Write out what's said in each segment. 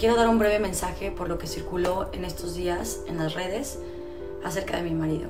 quiero dar un breve mensaje por lo que circuló en estos días en las redes acerca de mi marido.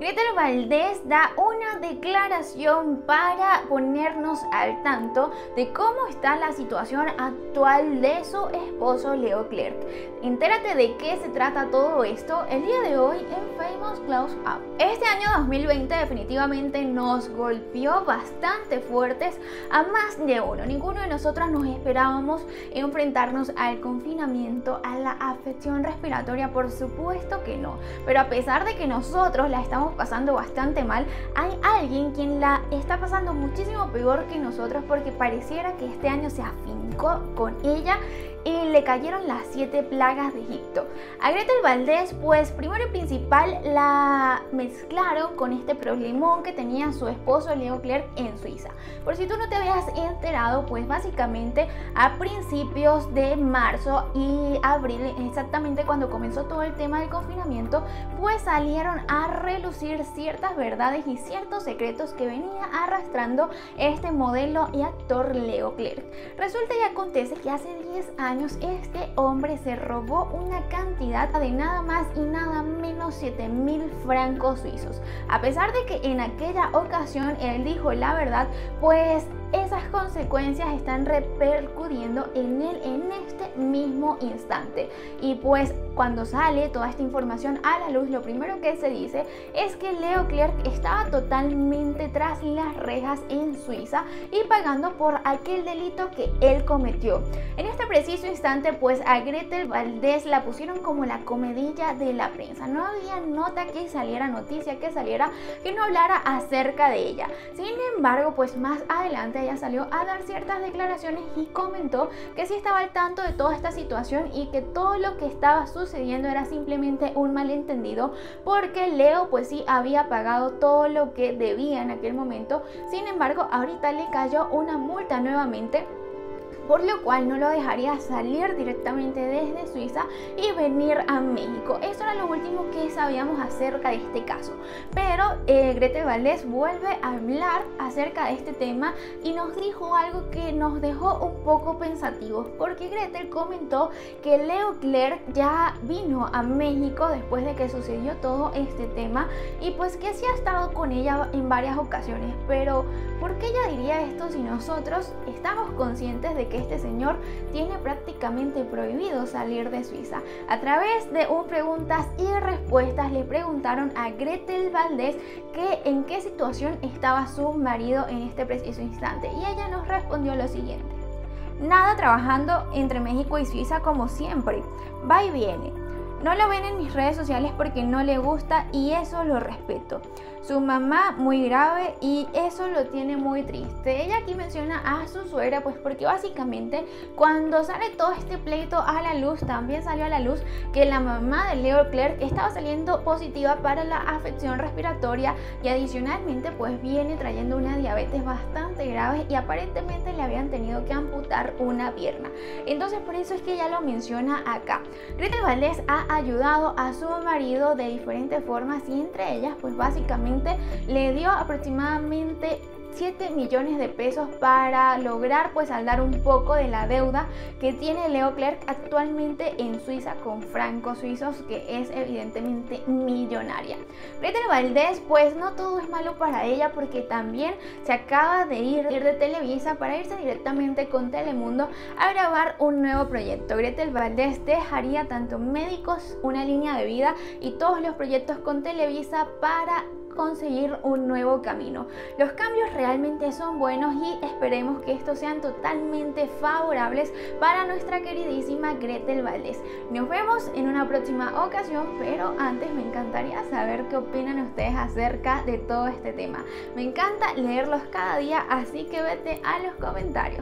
Gretel Valdés da una declaración para ponernos al tanto de cómo está la situación actual de su esposo Leo Clerc. Entérate de qué se trata todo esto el día de hoy en Famous Close Up. Este año 2020 definitivamente nos golpeó bastante fuertes a más de uno. Ninguno de nosotros nos esperábamos enfrentarnos al confinamiento, a la afección respiratoria, por supuesto que no. Pero a pesar de que nosotros la estamos pasando bastante mal, hay alguien quien la está pasando muchísimo peor que nosotros porque pareciera que este año se afincó con ella y le cayeron las siete plagas de Egipto. A Gretel Valdés, pues primero y principal la mezclaron con este problemón que tenía su esposo Leo Clerc en Suiza. Por si tú no te habías enterado, pues básicamente a principios de marzo y abril, exactamente cuando comenzó todo el tema del confinamiento, pues salieron a relucir ciertas verdades y ciertos secretos que venía arrastrando este modelo y actor Leo Clerc. Resulta y acontece que hace 10 años este hombre se robó una cantidad de nada más y nada menos 7 mil francos suizos. A pesar de que en aquella ocasión él dijo la verdad, pues esas consecuencias están repercutiendo en él en este mismo instante. Y pues cuando sale toda esta información a la luz, lo primero que se dice es que Leo Clerc estaba totalmente tras las rejas en Suiza y pagando por aquel delito que él cometió. En este preciso instante, pues a Gretel Valdés la pusieron como la comedilla de la prensa. No había nota que saliera noticia, que saliera, que no hablara acerca de ella. Sin embargo, pues más adelante ella salió a dar ciertas declaraciones y comentó que sí estaba al tanto de toda esta situación y que todo lo que estaba sucediendo era simplemente un malentendido porque Leo pues sí había pagado todo lo que debía en aquel momento. Sin embargo, ahorita le cayó una multa nuevamente por lo cual no lo dejaría salir directamente desde Suiza y venir a México. Eso era lo último que sabíamos acerca de este caso. Pero eh, Grete Valdés vuelve a hablar acerca de este tema y nos dijo algo que nos dejó un poco pensativos, porque Gretel comentó que Leo Clerc ya vino a México después de que sucedió todo este tema y pues que sí ha estado con ella en varias ocasiones, pero ¿por qué ella diría esto si nosotros estamos conscientes de que este señor tiene prácticamente prohibido salir de Suiza. A través de un preguntas y respuestas le preguntaron a Gretel Valdés que en qué situación estaba su marido en este preciso instante y ella nos respondió lo siguiente. Nada trabajando entre México y Suiza como siempre, va y viene. No lo ven en mis redes sociales porque no le gusta y eso lo respeto su mamá muy grave y eso lo tiene muy triste. Ella aquí menciona a su suegra pues porque básicamente cuando sale todo este pleito a la luz también salió a la luz que la mamá de Leo Clerc estaba saliendo positiva para la afección respiratoria y adicionalmente pues viene trayendo una diabetes bastante grave y aparentemente le habían tenido que amputar una pierna. Entonces por eso es que ella lo menciona acá. Gretel Valdés ha ayudado a su marido de diferentes formas y entre ellas pues básicamente le dio aproximadamente 7 millones de pesos para lograr pues saldar un poco de la deuda que tiene Leo Clerc actualmente en Suiza con francos suizos que es evidentemente millonaria. Gretel Valdés pues no todo es malo para ella porque también se acaba de ir de Televisa para irse directamente con Telemundo a grabar un nuevo proyecto. Gretel Valdés dejaría tanto médicos, una línea de vida y todos los proyectos con Televisa para conseguir un nuevo camino. Los cambios realmente son buenos y esperemos que estos sean totalmente favorables para nuestra queridísima Gretel Valdés. Nos vemos en una próxima ocasión, pero antes me encantaría saber qué opinan ustedes acerca de todo este tema. Me encanta leerlos cada día, así que vete a los comentarios.